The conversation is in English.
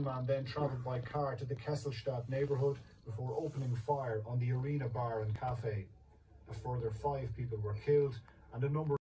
man then travelled by car to the Kesselstadt neighbourhood before opening fire on the Arena Bar and Cafe. A further five people were killed and a number